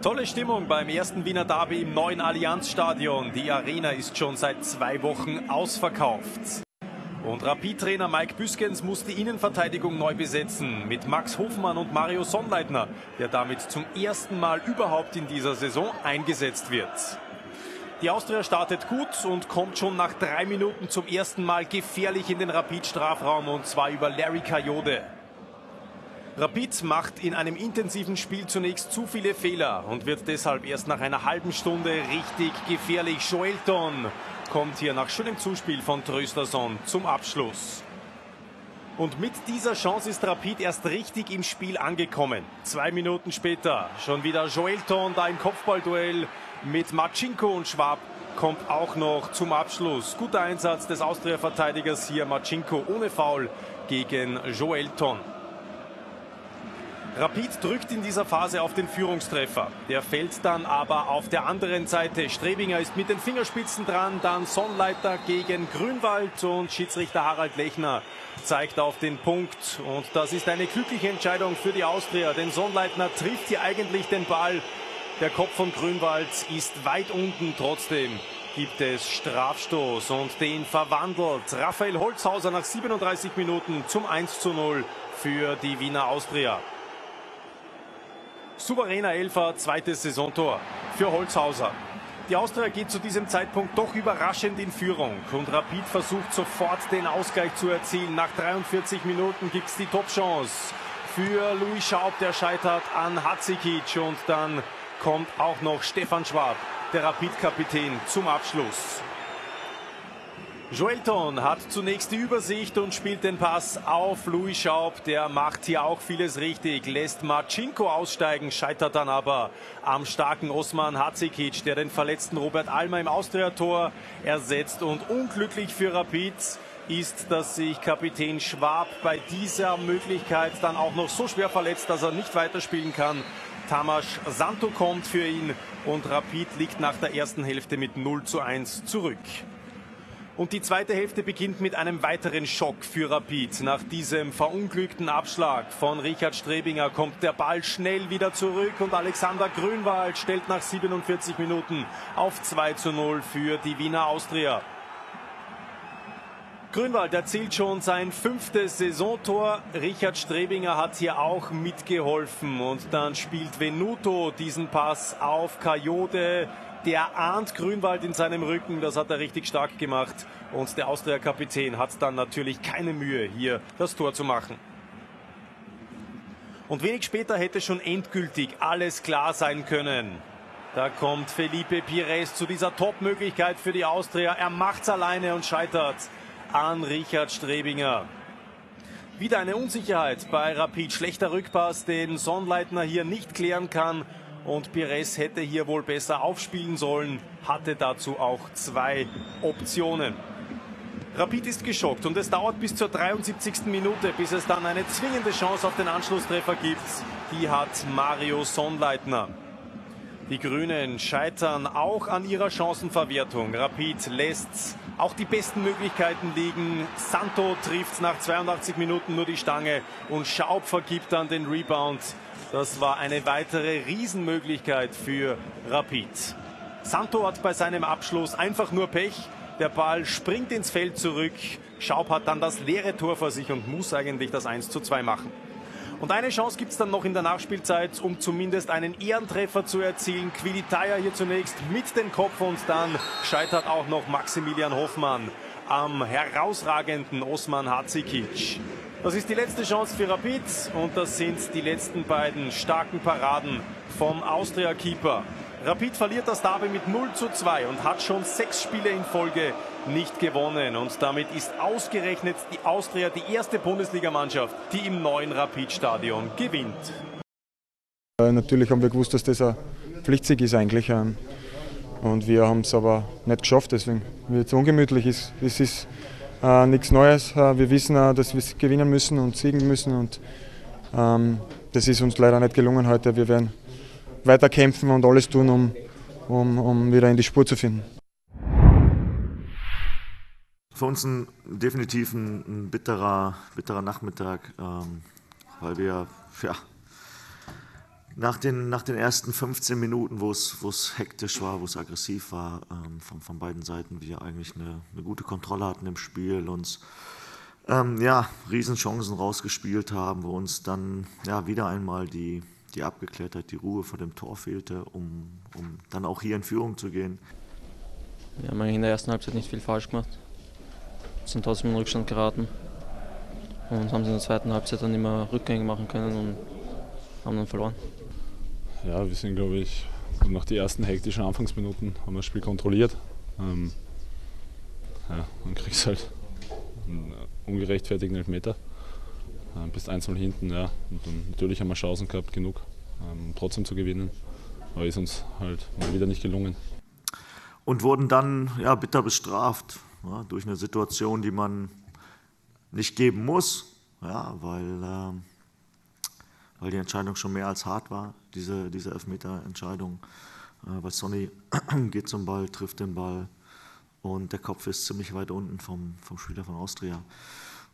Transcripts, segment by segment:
Tolle Stimmung beim ersten Wiener Derby im neuen Allianzstadion. Die Arena ist schon seit zwei Wochen ausverkauft. Und Rapid-Trainer Mike Büskens muss die Innenverteidigung neu besetzen mit Max Hofmann und Mario Sonnleitner, der damit zum ersten Mal überhaupt in dieser Saison eingesetzt wird. Die Austria startet gut und kommt schon nach drei Minuten zum ersten Mal gefährlich in den Rapid-Strafraum und zwar über Larry Kajode. Rapid macht in einem intensiven Spiel zunächst zu viele Fehler und wird deshalb erst nach einer halben Stunde richtig gefährlich. Joelton kommt hier nach schönem Zuspiel von Trösterson zum Abschluss. Und mit dieser Chance ist Rapid erst richtig im Spiel angekommen. Zwei Minuten später schon wieder Joelton, da im Kopfballduell mit Machinko und Schwab kommt auch noch zum Abschluss. Guter Einsatz des Austria-Verteidigers hier, Machinko ohne Foul gegen Joelton. Rapid drückt in dieser Phase auf den Führungstreffer. Der fällt dann aber auf der anderen Seite. Strebinger ist mit den Fingerspitzen dran, dann Sonnleiter gegen Grünwald und Schiedsrichter Harald Lechner zeigt auf den Punkt. Und das ist eine glückliche Entscheidung für die Austria, denn Sonnleitner trifft hier eigentlich den Ball. Der Kopf von Grünwald ist weit unten, trotzdem gibt es Strafstoß und den verwandelt Raphael Holzhauser nach 37 Minuten zum 1 zu 0 für die Wiener Austria. Souveräner Elfer, zweites Saisontor für Holzhauser. Die Austria geht zu diesem Zeitpunkt doch überraschend in Führung und Rapid versucht sofort den Ausgleich zu erzielen. Nach 43 Minuten gibt es die Topchance für Louis Schaub, der scheitert an Hatzikic und dann kommt auch noch Stefan Schwab, der Rapid-Kapitän, zum Abschluss. Joelton hat zunächst die Übersicht und spielt den Pass auf Louis Schaub. Der macht hier auch vieles richtig, lässt Marcinko aussteigen, scheitert dann aber am starken Osman Hatzikic, der den verletzten Robert Almer im Austria-Tor ersetzt. Und unglücklich für Rapid ist, dass sich Kapitän Schwab bei dieser Möglichkeit dann auch noch so schwer verletzt, dass er nicht weiterspielen kann. Tamas Santo kommt für ihn und Rapid liegt nach der ersten Hälfte mit 0 zu 1 zurück. Und die zweite Hälfte beginnt mit einem weiteren Schock für Rapid. Nach diesem verunglückten Abschlag von Richard Strebinger kommt der Ball schnell wieder zurück und Alexander Grünwald stellt nach 47 Minuten auf 2 zu 0 für die Wiener Austria. Grünwald erzielt schon sein fünftes Saisontor. Richard Strebinger hat hier auch mitgeholfen und dann spielt Venuto diesen Pass auf Kajode der ahnt Grünwald in seinem Rücken. Das hat er richtig stark gemacht. Und der Austria-Kapitän hat dann natürlich keine Mühe, hier das Tor zu machen. Und wenig später hätte schon endgültig alles klar sein können. Da kommt Felipe Pires zu dieser Top-Möglichkeit für die Austria. Er macht's alleine und scheitert an Richard Strebinger. Wieder eine Unsicherheit bei Rapid. Schlechter Rückpass, den Sonnleitner hier nicht klären kann und Pires hätte hier wohl besser aufspielen sollen, hatte dazu auch zwei Optionen. Rapid ist geschockt und es dauert bis zur 73. Minute, bis es dann eine zwingende Chance auf den Anschlusstreffer gibt. Die hat Mario Sonnleitner. Die Grünen scheitern auch an ihrer Chancenverwertung. Rapid lässt auch die besten Möglichkeiten liegen. Santo trifft nach 82 Minuten nur die Stange und Schaub vergibt dann den Rebound. Das war eine weitere Riesenmöglichkeit für Rapid. Santo hat bei seinem Abschluss einfach nur Pech. Der Ball springt ins Feld zurück. Schaub hat dann das leere Tor vor sich und muss eigentlich das 1 zu 2 machen. Und eine Chance gibt es dann noch in der Nachspielzeit, um zumindest einen Ehrentreffer zu erzielen. Quilitaya hier zunächst mit dem Kopf und dann scheitert auch noch Maximilian Hoffmann am herausragenden Osman Hatzikic. Das ist die letzte Chance für Rapid und das sind die letzten beiden starken Paraden vom Austria-Keeper. Rapid verliert das Derby mit 0 zu 2 und hat schon sechs Spiele in Folge nicht gewonnen. Und damit ist ausgerechnet die Austria die erste Bundesligamannschaft, die im neuen Rapid-Stadion gewinnt. Äh, natürlich haben wir gewusst, dass das ein Pflichtsieg ist eigentlich. Ähm, und wir haben es aber nicht geschafft, deswegen wird es ungemütlich. Es ist äh, nichts Neues. Äh, wir wissen dass wir gewinnen müssen und siegen müssen und ähm, das ist uns leider nicht gelungen heute. Wir werden weiter kämpfen und alles tun, um, um, um wieder in die Spur zu finden. Für uns ein, definitiv ein, ein bitterer, bitterer Nachmittag, ähm, weil wir ja, nach den, nach den ersten 15 Minuten, wo es, hektisch war, wo es aggressiv war, ähm, von, von beiden Seiten, wir eigentlich eine, eine gute Kontrolle hatten im Spiel, uns ähm, ja, Riesenchancen rausgespielt haben, wo uns dann ja, wieder einmal die, die Abgeklärtheit, die Ruhe vor dem Tor fehlte, um, um dann auch hier in Führung zu gehen. Wir haben eigentlich in der ersten Halbzeit nicht viel falsch gemacht, sind trotzdem in Rückstand geraten und haben in der zweiten Halbzeit dann immer Rückgänge machen können und haben dann verloren. Ja, wir sind, glaube ich, nach den ersten hektischen Anfangsminuten haben wir das Spiel kontrolliert. Ähm, ja, dann kriegst halt einen ungerechtfertigten Elfmeter. Ähm, bist 1-0 hinten, ja. Und dann, natürlich haben wir Chancen gehabt, genug, ähm, trotzdem zu gewinnen. Aber ist uns halt mal wieder nicht gelungen. Und wurden dann ja, bitter bestraft ja, durch eine Situation, die man nicht geben muss, ja, weil, äh, weil die Entscheidung schon mehr als hart war, diese, diese Elfmeter-Entscheidung. Äh, weil Sonny geht zum Ball, trifft den Ball und der Kopf ist ziemlich weit unten vom, vom Spieler von Austria.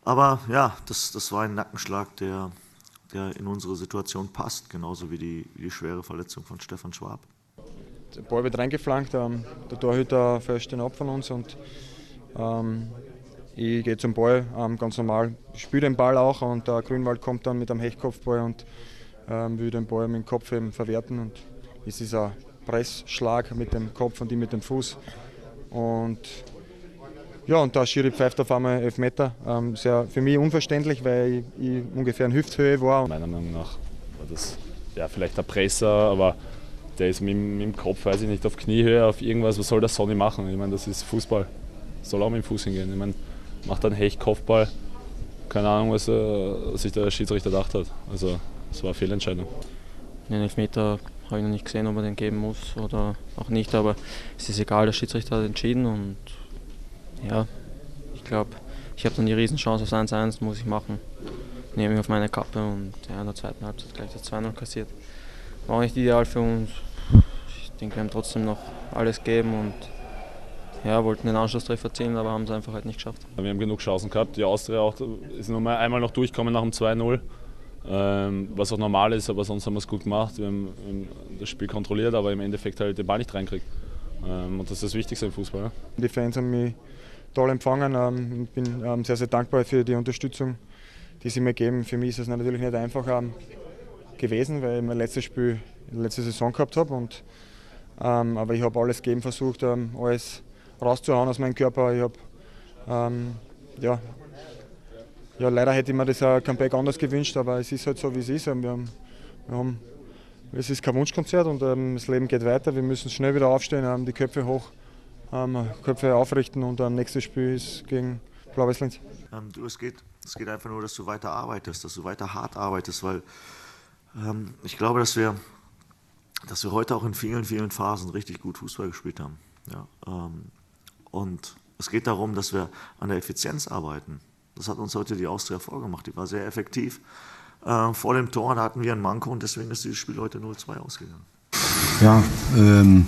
Aber ja, das, das war ein Nackenschlag, der, der in unsere Situation passt, genauso wie die, wie die schwere Verletzung von Stefan Schwab. Der Ball wird reingeflankt, ähm, der Torhüter fälscht den ab von uns und ähm, ich gehe zum Ball, ähm, ganz normal, spiele den Ball auch und der Grünwald kommt dann mit einem Hechtkopfball und ähm, will den Ball mit dem Kopf eben verwerten. Und es ist ein Pressschlag mit dem Kopf und ich mit dem Fuß. Und ja, und der Schiri pfeift auf einmal Elfmeter. Ähm, sehr für mich unverständlich, weil ich, ich ungefähr in Hüfthöhe war. Meiner Meinung nach war das ja, vielleicht der Presser, aber der ist mit, mit dem Kopf, weiß ich nicht, auf Kniehöhe, auf irgendwas. Was soll der Sonny machen? Ich meine, das ist Fußball. Soll auch mit dem Fuß hingehen. Ich meine, macht einen Hecht-Kopfball. Keine Ahnung, was, äh, sich der Schiedsrichter gedacht hat. Also, es war eine Fehlentscheidung. Den Elfmeter habe ich noch nicht gesehen, ob er den geben muss oder auch nicht, aber es ist egal, der Schiedsrichter hat entschieden und ja, ich glaube, ich habe dann die Riesenchance aufs 1-1, muss ich machen. Nehme ich auf meine Kappe und ja, in der zweiten Halbzeit gleich das 2-0 kassiert. War auch nicht ideal für uns. Ich denke, wir haben trotzdem noch alles gegeben und ja, wollten den Anschlusstreffer ziehen, aber haben es einfach halt nicht geschafft. Wir haben genug Chancen gehabt. Die Austria auch, ist nur mal einmal noch durchgekommen nach dem 2-0, ähm, was auch normal ist, aber sonst haben wir es gut gemacht. Wir haben, das Spiel kontrolliert, aber im Endeffekt halt den Ball nicht reinkriegt. Ähm, und das ist das Wichtigste im Fußball. Ja. Die Fans haben mich toll empfangen. Ähm, ich bin ähm, sehr, sehr dankbar für die Unterstützung, die sie mir geben. Für mich ist es natürlich nicht einfach ähm, gewesen, weil ich mein letztes Spiel letzte Saison gehabt habe. Und, ähm, aber ich habe alles gegeben, versucht, alles rauszuhauen aus meinem Körper. Ich habe, ähm, ja, ja, leider hätte ich mir das Comeback anders gewünscht, aber es ist halt so, wie es ist. Wir haben, wir haben, es ist kein Wunschkonzert und ähm, das Leben geht weiter. Wir müssen schnell wieder aufstehen, ähm, die Köpfe hoch, ähm, Köpfe aufrichten und das nächste Spiel ist gegen Blau-Weiß Linz. Ähm, du, es geht, es geht einfach nur, dass du weiter arbeitest, dass du weiter hart arbeitest, weil ähm, ich glaube, dass wir, dass wir heute auch in vielen, vielen Phasen richtig gut Fußball gespielt haben. Ja, ähm, und es geht darum, dass wir an der Effizienz arbeiten. Das hat uns heute die Austria vorgemacht. Die war sehr effektiv. Äh, vor dem Tor hatten wir einen Manko und deswegen ist dieses Spiel heute 0-2 ausgegangen. Ja, ähm,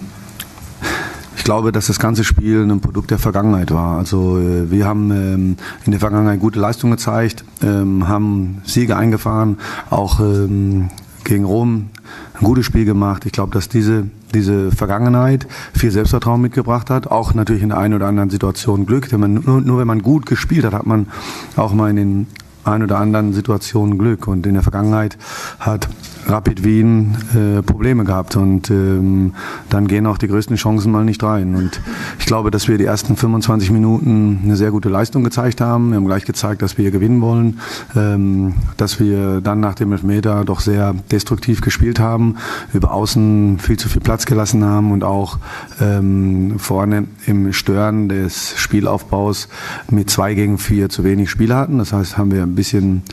ich glaube, dass das ganze Spiel ein Produkt der Vergangenheit war. Also äh, wir haben ähm, in der Vergangenheit gute Leistung gezeigt, ähm, haben Siege eingefahren, auch ähm, gegen Rom ein gutes Spiel gemacht. Ich glaube, dass diese, diese Vergangenheit viel Selbstvertrauen mitgebracht hat. Auch natürlich in der einen oder anderen Situation Glück. Wenn man, nur, nur wenn man gut gespielt hat, hat man auch mal in den ein oder anderen Situationen Glück. Und in der Vergangenheit hat Rapid Wien äh, Probleme gehabt und ähm, dann gehen auch die größten Chancen mal nicht rein. Und ich glaube, dass wir die ersten 25 Minuten eine sehr gute Leistung gezeigt haben. Wir haben gleich gezeigt, dass wir gewinnen wollen, ähm, dass wir dann nach dem Elfmeter doch sehr destruktiv gespielt haben, über außen viel zu viel Platz gelassen haben und auch ähm, vorne im Stören des Spielaufbaus mit zwei gegen vier zu wenig Spieler hatten. Das heißt, haben wir bisschen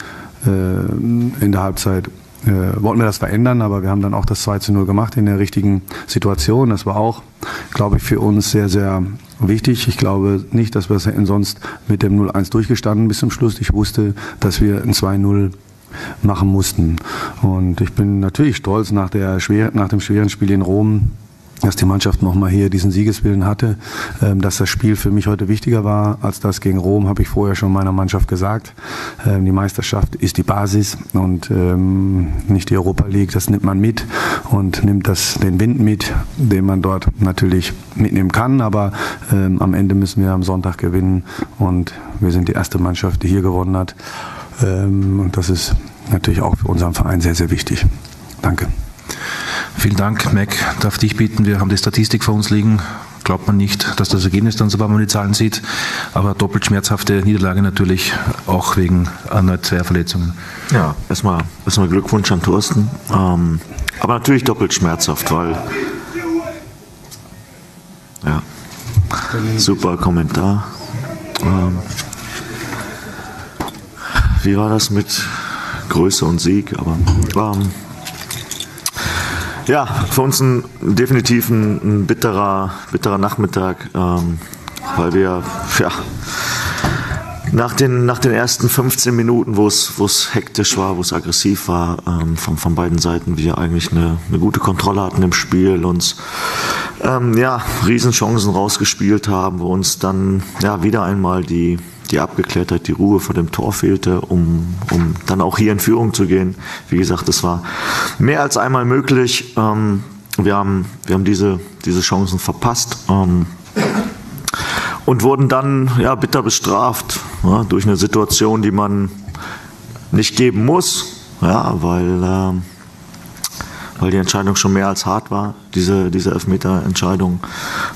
äh, in der Halbzeit äh, wollten wir das verändern, aber wir haben dann auch das 2 zu 0 gemacht in der richtigen Situation. Das war auch, glaube ich, für uns sehr, sehr wichtig. Ich glaube nicht, dass wir es hätten sonst mit dem 0-1 durchgestanden bis zum Schluss. Ich wusste, dass wir ein 2-0 machen mussten. Und ich bin natürlich stolz nach, der schwer, nach dem schweren Spiel in Rom dass die Mannschaft nochmal hier diesen Siegeswillen hatte, ähm, dass das Spiel für mich heute wichtiger war als das gegen Rom, habe ich vorher schon meiner Mannschaft gesagt. Ähm, die Meisterschaft ist die Basis und ähm, nicht die Europa League, das nimmt man mit und nimmt das, den Wind mit, den man dort natürlich mitnehmen kann, aber am Ende müssen wir am Sonntag gewinnen und wir sind die erste Mannschaft, die hier gewonnen hat und das ist natürlich auch für unseren Verein sehr, sehr wichtig. Danke. Vielen Dank, Mac. Darf dich bitten, wir haben die Statistik vor uns liegen. Glaubt man nicht, dass das Ergebnis dann, sobald man die Zahlen sieht. Aber doppelt schmerzhafte Niederlage natürlich, auch wegen erneut zwei Verletzungen. Ja, erstmal, erstmal Glückwunsch an Thorsten. Ähm, aber natürlich doppelt schmerzhaft, weil. Ja, super Kommentar. Ähm, wie war das mit Größe und Sieg? Aber ähm, ja, für uns ein, definitiv ein, ein bitterer, bitterer Nachmittag, ähm, weil wir ja, nach, den, nach den ersten 15 Minuten, wo es, hektisch war, wo es aggressiv war, ähm, von, von beiden Seiten, wir eigentlich eine, eine gute Kontrolle hatten im Spiel, uns ähm, ja, Riesenchancen rausgespielt haben, wo uns dann ja, wieder einmal die, die Abgeklärtheit, die Ruhe vor dem Tor fehlte, um, um dann auch hier in Führung zu gehen. Wie gesagt, es war mehr als einmal möglich. Ähm, wir haben, wir haben diese, diese Chancen verpasst ähm, und wurden dann ja, bitter bestraft ja, durch eine Situation, die man nicht geben muss, ja, weil, äh, weil die Entscheidung schon mehr als hart war, diese, diese Elfmeter-Entscheidung.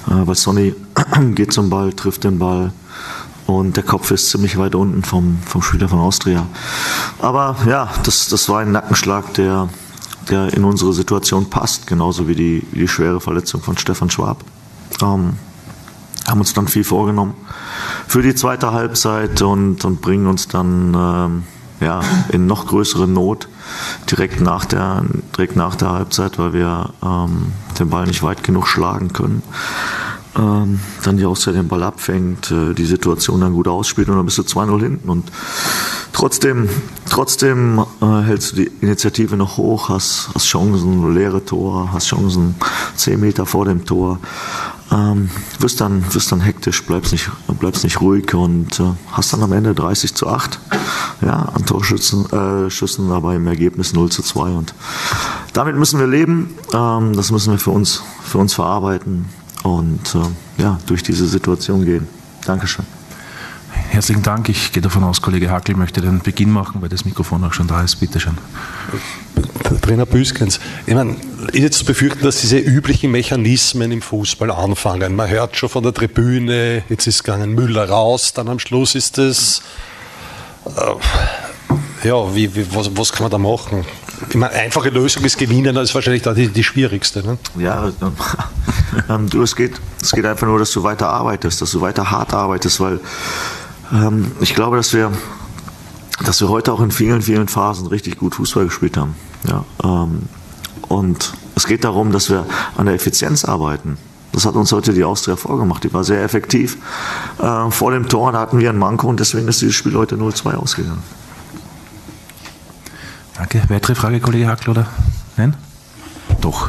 Äh, weil Sonny geht zum Ball, trifft den Ball, und der Kopf ist ziemlich weit unten vom, vom Spieler von Austria. Aber ja, das, das war ein Nackenschlag, der, der in unsere Situation passt, genauso wie die, wie die schwere Verletzung von Stefan Schwab. Ähm, haben uns dann viel vorgenommen für die zweite Halbzeit und, und bringen uns dann ähm, ja, in noch größere Not direkt nach der, direkt nach der Halbzeit, weil wir ähm, den Ball nicht weit genug schlagen können ähm, dann die Auszeit den Ball abfängt, äh, die Situation dann gut ausspielt und dann bist du 2-0 hinten. Und trotzdem, trotzdem äh, hältst du die Initiative noch hoch, hast, hast Chancen, leere Tor, hast Chancen 10 Meter vor dem Tor. Ähm, wirst, dann, wirst dann hektisch, bleibst nicht, bleibst nicht ruhig und äh, hast dann am Ende 30 zu 8 ja, an Torschüssen, äh, Schüssen, aber im Ergebnis 0 zu 2. Und damit müssen wir leben, ähm, das müssen wir für uns, für uns verarbeiten und äh, ja, durch diese Situation gehen. Dankeschön. Herzlichen Dank. Ich gehe davon aus, Kollege Hackel möchte den Beginn machen, weil das Mikrofon auch schon da ist. Bitte schön. Trainer Büskens, ich meine, ist jetzt zu befürchten, dass diese üblichen Mechanismen im Fußball anfangen. Man hört schon von der Tribüne, jetzt ist gegangen Müller raus, dann am Schluss ist es. Äh, ja, wie, wie, was, was kann man da machen? Ich meine, einfache Lösung ist gewinnen, das ist wahrscheinlich die, die schwierigste. Ne? Ja, ähm, du, es geht, es geht einfach nur, dass du weiter arbeitest, dass du weiter hart arbeitest, weil ähm, ich glaube, dass wir, dass wir heute auch in vielen, vielen Phasen richtig gut Fußball gespielt haben. Ja, ähm, und es geht darum, dass wir an der Effizienz arbeiten. Das hat uns heute die Austria vorgemacht. Die war sehr effektiv. Äh, vor dem Tor hatten wir einen Manko und deswegen ist dieses Spiel heute 0-2 ausgegangen. Danke. Weitere Frage, Kollege Hackl, oder? Nein? Doch.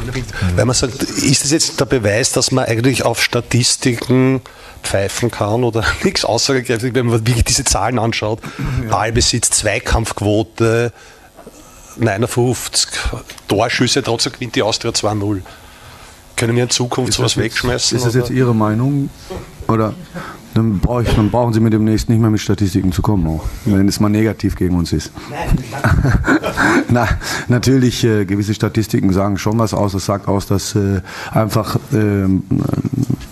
Weil man sagt, ist das jetzt der Beweis, dass man eigentlich auf Statistiken pfeifen kann oder nichts aussagekräftig, wenn man wirklich diese Zahlen anschaut? Ja. Ballbesitz, Zweikampfquote, 59 Torschüsse, trotzdem gewinnt die Austria 2-0. Können wir in Zukunft sowas wegschmeißen? Ist das jetzt Ihre Meinung? Oder dann, brauch ich, dann brauchen Sie mir demnächst nicht mehr mit Statistiken zu kommen, auch, wenn es mal negativ gegen uns ist. Na, natürlich, äh, gewisse Statistiken sagen schon was aus. Das sagt aus, dass äh, einfach äh,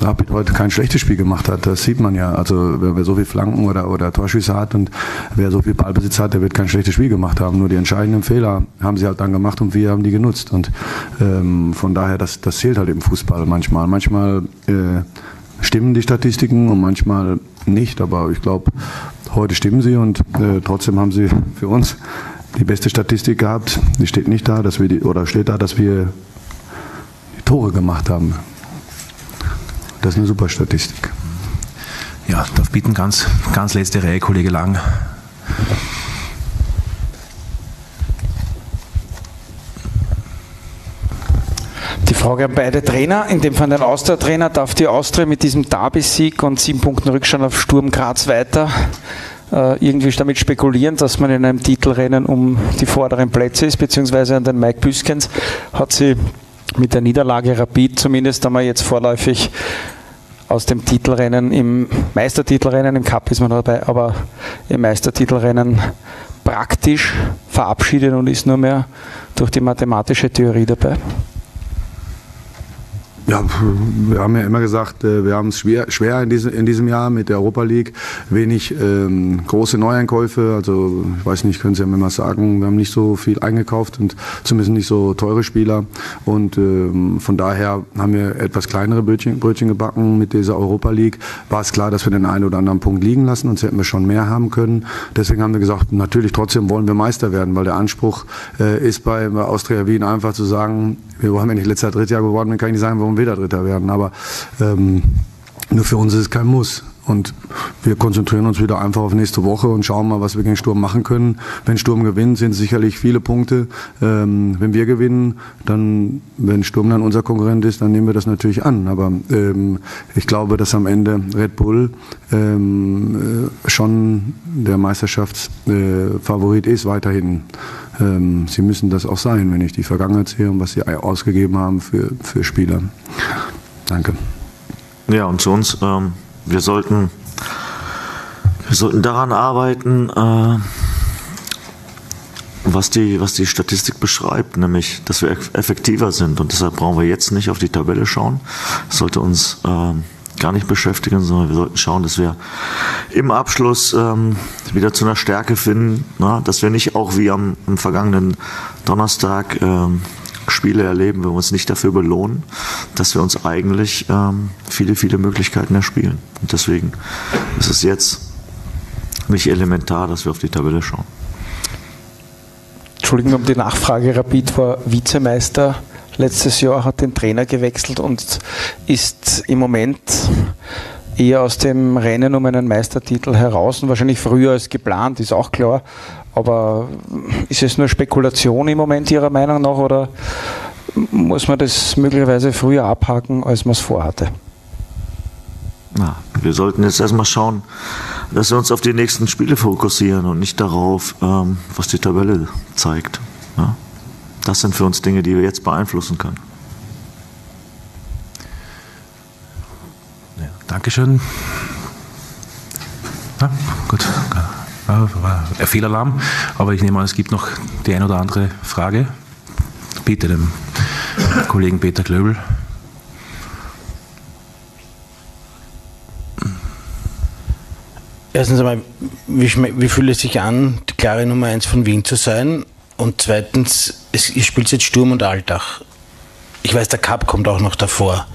Rapid heute kein schlechtes Spiel gemacht hat. Das sieht man ja. Also wer, wer so viel Flanken oder, oder Torschüsse hat und wer so viel Ballbesitz hat, der wird kein schlechtes Spiel gemacht haben. Nur die entscheidenden Fehler haben sie halt dann gemacht und wir haben die genutzt. Und ähm, von daher, das, das zählt halt im Fußball manchmal. Manchmal äh, stimmen die Statistiken und manchmal nicht, aber ich glaube, heute stimmen sie und äh, trotzdem haben sie für uns die beste Statistik gehabt. Die steht nicht da, dass wir die, oder steht da, dass wir die Tore gemacht haben. Das ist eine super Statistik. Ja, darf bitten, ganz, ganz letzte Reihe, Kollege Lang. Frage an beide Trainer. In dem Fall den Austria-Trainer. Darf die Austria mit diesem Derby-Sieg und sieben Punkten Rückstand auf Sturm Graz weiter äh, irgendwie damit spekulieren, dass man in einem Titelrennen um die vorderen Plätze ist, beziehungsweise an den Mike Büskens hat sie mit der Niederlage Rapid zumindest einmal jetzt vorläufig aus dem Titelrennen im Meistertitelrennen, im Cup ist man dabei, aber im Meistertitelrennen praktisch verabschiedet und ist nur mehr durch die mathematische Theorie dabei. Ja, wir haben ja immer gesagt, äh, wir haben es schwer, schwer in, diesem, in diesem Jahr mit der Europa League. Wenig ähm, große Neueinkäufe. Also ich weiß nicht, können Sie ja mir mal sagen, wir haben nicht so viel eingekauft und zumindest nicht so teure Spieler. Und ähm, von daher haben wir etwas kleinere Brötchen, Brötchen gebacken mit dieser Europa League. War es klar, dass wir den einen oder anderen Punkt liegen lassen, sonst hätten wir schon mehr haben können. Deswegen haben wir gesagt, natürlich trotzdem wollen wir Meister werden, weil der Anspruch äh, ist bei, bei Austria Wien einfach zu sagen, wir haben ja nicht letztes Jahr Drittjahr geworden, dann kann ich nicht sagen, warum wir da Dritter werden. Aber ähm, nur für uns ist es kein Muss. Und wir konzentrieren uns wieder einfach auf nächste Woche und schauen mal, was wir gegen Sturm machen können. Wenn Sturm gewinnt, sind es sicherlich viele Punkte. Ähm, wenn wir gewinnen, dann, wenn Sturm dann unser Konkurrent ist, dann nehmen wir das natürlich an. Aber ähm, ich glaube, dass am Ende Red Bull ähm, äh, schon der Meisterschaftsfavorit äh, ist weiterhin. Ähm, sie müssen das auch sein, wenn ich die Vergangenheit sehe und was sie ausgegeben haben für, für Spieler. Danke. Ja, und zu uns, ähm, wir sollten, wir sollten daran arbeiten, äh, was die, was die Statistik beschreibt, nämlich, dass wir effektiver sind. Und deshalb brauchen wir jetzt nicht auf die Tabelle schauen. Das sollte uns äh, gar nicht beschäftigen, sondern wir sollten schauen, dass wir im Abschluss ähm, wieder zu einer Stärke finden, na, dass wir nicht auch wie am, am vergangenen Donnerstag ähm, Spiele erleben, wo wir uns nicht dafür belohnen, dass wir uns eigentlich ähm, viele, viele Möglichkeiten erspielen. Und deswegen ist es jetzt nicht elementar, dass wir auf die Tabelle schauen. Entschuldigung um die Nachfrage. Rapid war Vizemeister letztes Jahr, hat den Trainer gewechselt und ist im Moment eher aus dem Rennen um einen Meistertitel heraus und wahrscheinlich früher als geplant, ist auch klar. Aber ist es nur Spekulation im Moment Ihrer Meinung nach oder muss man das möglicherweise früher abhaken, als man es vorhatte? Na, wir sollten jetzt erstmal schauen, dass wir uns auf die nächsten Spiele fokussieren und nicht darauf, ähm, was die Tabelle zeigt. Ja? Das sind für uns Dinge, die wir jetzt beeinflussen können. Ja, Dankeschön. Ja, gut. War Fehlalarm, aber ich nehme an, es gibt noch die ein oder andere Frage. Bitte dem Kollegen Peter Klöbel. Erstens einmal, wie, wie fühlt es sich an, die klare Nummer 1 von Wien zu sein? Und zweitens, es, ihr spielt jetzt Sturm und Alltag. Ich weiß, der Cup kommt auch noch davor.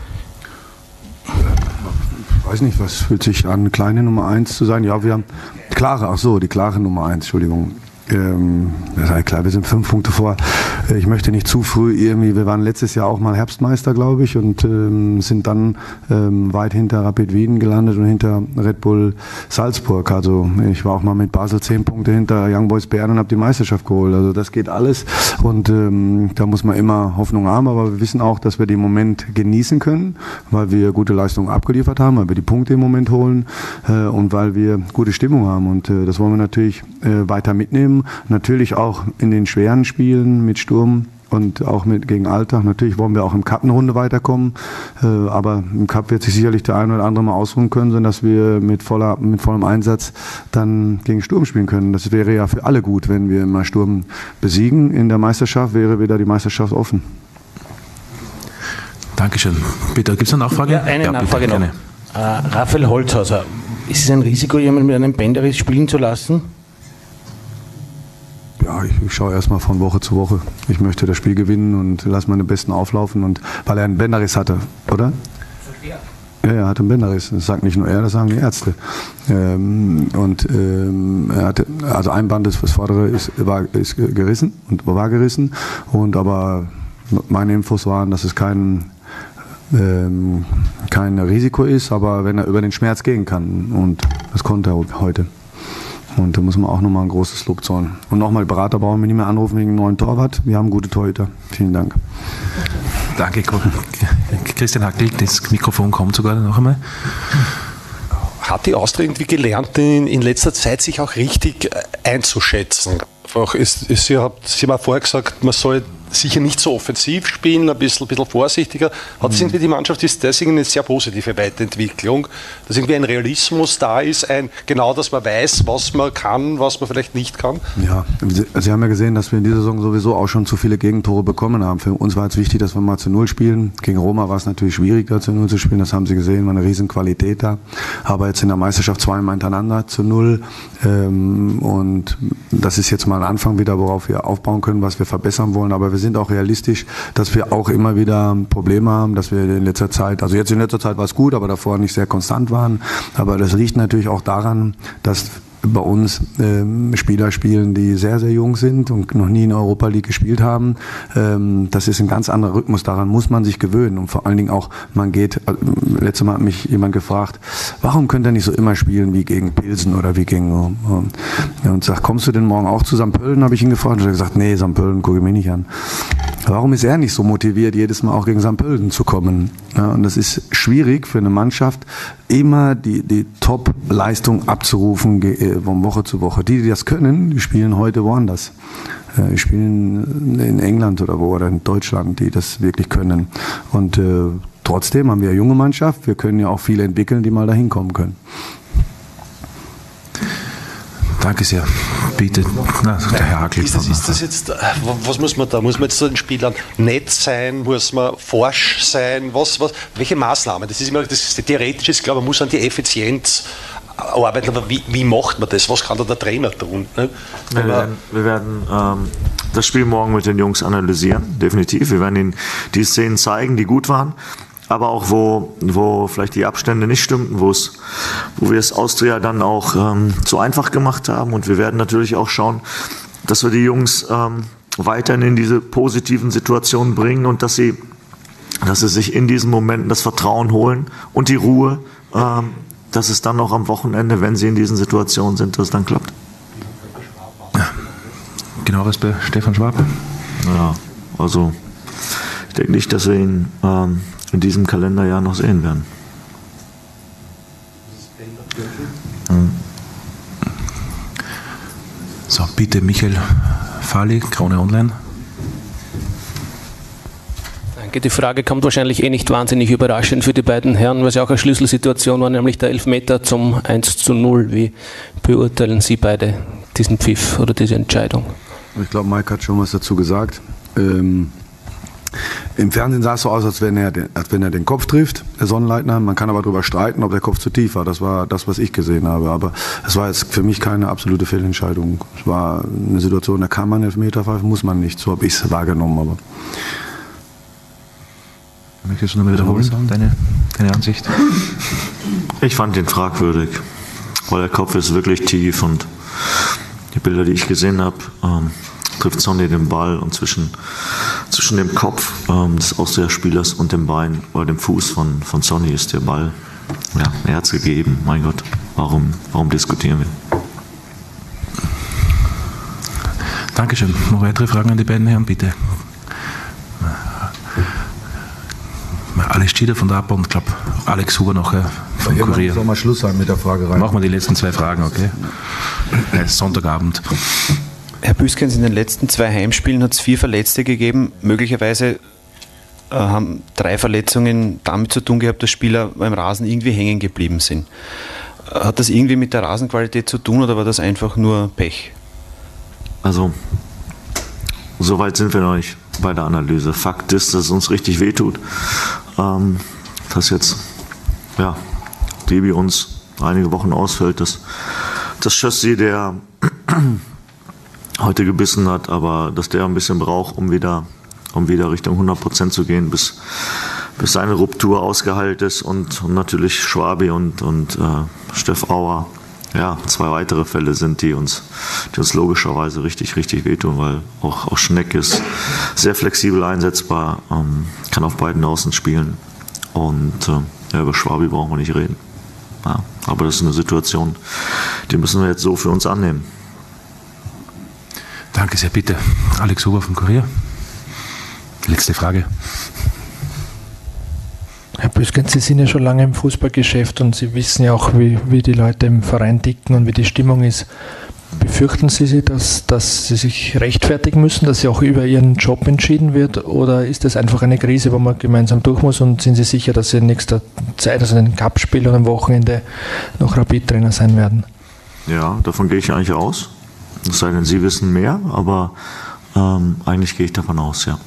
Ich weiß nicht, was fühlt sich an, kleine Nummer 1 zu sein? Ja, wir haben klare, ach so, die klare Nummer 1, Entschuldigung. Ähm, ja klar, wir sind fünf Punkte vor. Äh, ich möchte nicht zu früh irgendwie, wir waren letztes Jahr auch mal Herbstmeister, glaube ich, und ähm, sind dann ähm, weit hinter Rapid Wien gelandet und hinter Red Bull Salzburg. Also ich war auch mal mit Basel zehn Punkte hinter Young Boys Bern und habe die Meisterschaft geholt. Also das geht alles und ähm, da muss man immer Hoffnung haben, aber wir wissen auch, dass wir den Moment genießen können, weil wir gute Leistungen abgeliefert haben, weil wir die Punkte im Moment holen äh, und weil wir gute Stimmung haben und äh, das wollen wir natürlich äh, weiter mitnehmen Natürlich auch in den schweren Spielen mit Sturm und auch mit gegen Alltag. Natürlich wollen wir auch im Cup eine Runde weiterkommen, äh, aber im Cup wird sich sicherlich der eine oder andere mal ausruhen können, sodass wir mit, voller, mit vollem Einsatz dann gegen Sturm spielen können. Das wäre ja für alle gut, wenn wir mal Sturm besiegen. In der Meisterschaft wäre wieder die Meisterschaft offen. Dankeschön. Bitte, gibt es eine Nachfrage? Ja, eine ja, Nachfrage bitte, noch. Äh, Raphael Holzhauser, ist es ein Risiko, jemanden mit einem Bänderriss spielen zu lassen? Ja, ich, ich schaue erstmal von Woche zu Woche. Ich möchte das Spiel gewinnen und lasse meine Besten auflaufen. Und weil er einen Bänderriss hatte, oder? Ja, er hatte einen Bänderriss. Das sagt nicht nur er, das sagen die Ärzte. Ähm, und ähm, er hatte, also ein Band, das vordere ist, war, ist gerissen und war gerissen. Und aber meine Infos waren, dass es kein ähm, kein Risiko ist, aber wenn er über den Schmerz gehen kann. Und das konnte er heute. Und da muss man auch nochmal ein großes Lob zollen. Und nochmal, Berater brauchen wir nicht mehr anrufen wegen einem neuen Torwart. Wir haben gute Torhüter. Vielen Dank. Danke, Christian Hackel, das Mikrofon kommt sogar noch einmal. Hat die Austria irgendwie gelernt, in, in letzter Zeit sich auch richtig äh, einzuschätzen? Einfach ist, ist, habt, Sie haben vorher gesagt, man soll sicher nicht so offensiv spielen, ein bisschen, ein bisschen vorsichtiger. Hat mhm. irgendwie die Mannschaft ist deswegen eine sehr positive Weiterentwicklung, dass irgendwie ein Realismus da ist, ein genau, dass man weiß, was man kann, was man vielleicht nicht kann. Ja, Sie, haben ja gesehen, dass wir in dieser Saison sowieso auch schon zu viele Gegentore bekommen haben. Für uns war es wichtig, dass wir mal zu Null spielen. Gegen Roma war es natürlich schwierig, da zu Null zu spielen. Das haben Sie gesehen, war eine riesen Qualität da. Aber jetzt in der Meisterschaft zweimal hintereinander zu Null. Ähm, und das ist jetzt mal ein Anfang wieder, worauf wir aufbauen können, was wir verbessern wollen. Aber wir sind auch realistisch, dass wir auch immer wieder Probleme haben, dass wir in letzter Zeit, also jetzt in letzter Zeit war es gut, aber davor nicht sehr konstant waren. Aber das liegt natürlich auch daran, dass bei uns ähm, Spieler spielen, die sehr, sehr jung sind und noch nie in Europa League gespielt haben. Ähm, das ist ein ganz anderer Rhythmus, daran muss man sich gewöhnen und vor allen Dingen auch, man geht, äh, letztes Mal hat mich jemand gefragt, warum könnt ihr nicht so immer spielen wie gegen Pilsen oder wie gegen, äh, und sagt, kommst du denn morgen auch zu St. Pölten, habe ich ihn gefragt und er hat gesagt, nee, St. Pölten gucke ich mir nicht an. Warum ist er nicht so motiviert, jedes Mal auch gegen St. Pölten zu kommen? Ja, und das ist schwierig für eine Mannschaft, immer die, die Top-Leistung abzurufen äh, von Woche zu Woche. Die, die das können, die spielen heute woanders. Äh, die spielen in England oder wo oder in Deutschland, die das wirklich können. Und äh, trotzdem haben wir eine junge Mannschaft. Wir können ja auch viele entwickeln, die mal dahin kommen können. Danke sehr. Bitte. Na, der Herr Hagel. Ist das, ist das jetzt, äh, was muss man da? Muss man jetzt den Spielern nett sein? Muss man forsch sein? Was, was, welche Maßnahmen? Das ist immer, das ist theoretisch, ich glaube, man muss an die Effizienz arbeiten, aber wie, wie macht man das? Was kann da der Trainer tun? Ne? Wir werden, wir werden ähm, das Spiel morgen mit den Jungs analysieren, definitiv. Wir werden ihnen die Szenen zeigen, die gut waren aber auch wo, wo vielleicht die Abstände nicht stimmten, wo es, wo wir es Austria dann auch ähm, zu einfach gemacht haben. Und wir werden natürlich auch schauen, dass wir die Jungs ähm, weiterhin in diese positiven Situationen bringen und dass sie, dass sie sich in diesen Momenten das Vertrauen holen und die Ruhe, ähm, dass es dann auch am Wochenende, wenn sie in diesen Situationen sind, dass es dann klappt. Genau was bei Stefan Schwab. Ja, also ich denke nicht, dass wir ihn ähm, in diesem Kalenderjahr noch sehen werden. Hm. So, bitte Michael Fali, Krone Online. Danke. Die Frage kommt wahrscheinlich eh nicht wahnsinnig überraschend für die beiden Herren, weil es ja auch eine Schlüsselsituation war, nämlich der Elfmeter zum 1 zu 0. Wie beurteilen Sie beide diesen Pfiff oder diese Entscheidung? Ich glaube, Mike hat schon was dazu gesagt. Ähm, im Fernsehen sah es so aus, als wenn, er den, als wenn er den Kopf trifft, der Sonnenleitner. Man kann aber darüber streiten, ob der Kopf zu tief war. Das war das, was ich gesehen habe. Aber es war jetzt für mich keine absolute Fehlentscheidung. Es war eine Situation, da kann man Elfmeter pfeifen, muss man nicht. So habe ich es wahrgenommen. Aber Möchtest du nochmal wiederholen, deine, deine Ansicht? Ich fand den fragwürdig, weil der Kopf ist wirklich tief und die Bilder, die ich gesehen habe, ähm, trifft Sonny den Ball und zwischen, zwischen dem Kopf ähm, des Austria-Spielers und dem Bein oder dem Fuß von, von Sonny ist der Ball. Ja, er hat es gegeben. Mein Gott, warum, warum diskutieren wir? Dankeschön. Noch weitere Fragen an die beiden Herren, bitte. Alex Schieder von der APA und glaube Alex Huber nachher vom ja, Kurier. Sollen wir Schluss sein mit der Frage rein? Machen wir die letzten zwei Fragen, okay? Ja, Sonntagabend. Herr Büskens, in den letzten zwei Heimspielen hat es vier Verletzte gegeben. Möglicherweise äh, haben drei Verletzungen damit zu tun gehabt, dass Spieler beim Rasen irgendwie hängen geblieben sind. Äh, hat das irgendwie mit der Rasenqualität zu tun oder war das einfach nur Pech? Also, so weit sind wir noch nicht bei der Analyse. Fakt ist, dass es uns richtig wehtut, ähm, dass jetzt ja, Debi uns einige Wochen ausfällt, dass das Chassis der heute gebissen hat, aber dass der ein bisschen braucht, um wieder, um wieder Richtung 100 Prozent zu gehen, bis, bis seine Ruptur ausgeheilt ist und, und natürlich Schwabi und, und äh, Steff Auer, ja, zwei weitere Fälle sind, die uns, die uns logischerweise richtig, richtig wehtun, weil auch, auch Schneck ist sehr flexibel einsetzbar, ähm, kann auf beiden Außen spielen und äh, ja, über Schwabi brauchen wir nicht reden. Ja, aber das ist eine Situation, die müssen wir jetzt so für uns annehmen. Danke sehr, bitte. Alex Huber vom Kurier. Letzte Frage. Büskens, Sie sind ja schon lange im Fußballgeschäft und Sie wissen ja auch, wie, wie die Leute im Verein dicken und wie die Stimmung ist. Befürchten Sie, dass, dass Sie sich rechtfertigen müssen, dass Sie auch über Ihren Job entschieden wird? Oder ist das einfach eine Krise, wo man gemeinsam durch muss? Und sind Sie sicher, dass Sie in nächster Zeit, also in einem Cup-Spiel oder am Wochenende, noch Rapid-Trainer sein werden? Ja, davon gehe ich eigentlich aus. Es sei denn, Sie wissen mehr, aber ähm, eigentlich gehe ich davon aus, ja.